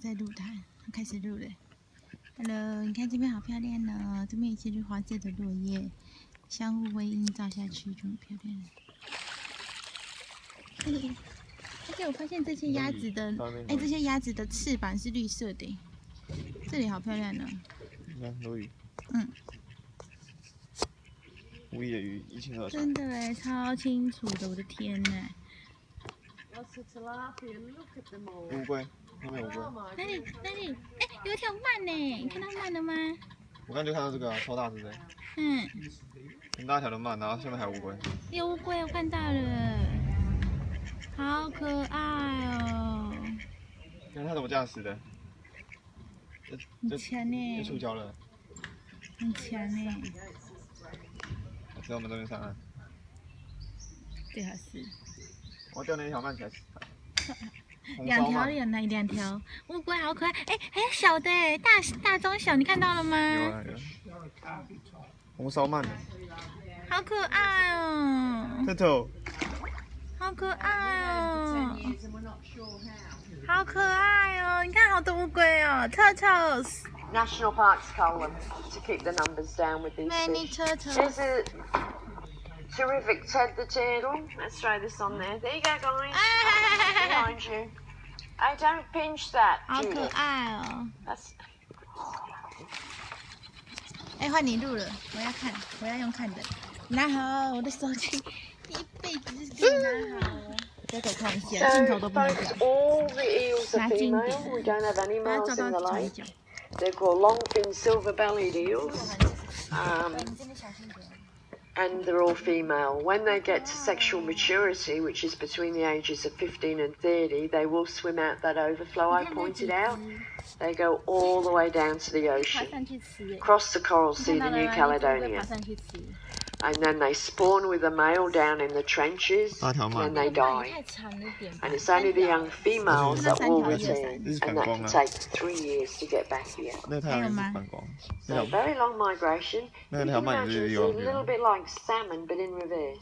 在录它，它开始录了。Hello，你看这边好漂亮哦，这边一些是黄色的落叶，相互辉映照下去就很漂亮。哎，而且我发现这些鸭子的，哎，这些鸭子的翅膀是绿色的，这里好漂亮呢。你看鲈鱼，嗯，无野鱼一清二楚。真的哎，超清楚的，我的天呐！乌龟，那边乌龟。哪里哪里？哎，有一条鳗呢，你看到鳗了吗？我刚就看到这个啊，超大只的，嗯，很大条的鳗，然后下面还有乌龟。有乌龟，我看到了，好可爱哦，你看它怎么这样死的？这很这强呢这，触礁了，很强呢，在我们这边上岸。对还是我钓那一条慢起来，红两烧鳗条两两条乌龟，好可爱，哎，还有小的哎，大大中小，你看到了有吗？啊有啊。红烧鳗好可爱哦，，turtle，好可爱哦，好可爱哦，你看好多乌龟哦，turtles。National parks column to keep the numbers down with these Many turtles. Here's a terrific Ted the turtle. Let's throw this on there. There you go, guys. Behind you. Hey, don't pinch that, 好可 Judith. 爱哦！ That's 哎，换你录了，我要看，我要用看的。拿好我的手机，一辈子是给我拿好。再给我看一下，镜头 so, 都不能 folks. 讲。 All the eels are 拿经典 female. We don't have any 把它 males 找 in 到 the 转一 lake. 角。 They're called longfin silver-bellied eels. Um, 你真的小心点。 and they're all female. When they get to sexual maturity, which is between the ages of 15 and 30, they will swim out that overflow I pointed out. They go all the way down to the ocean, across the coral sea to New Caledonia and then they spawn with the male down in the trenches and they die. And it's only the young females that will return, and that can take three years to get back here. So very long migration. You can imagine it's a little bit like salmon, but in reverse.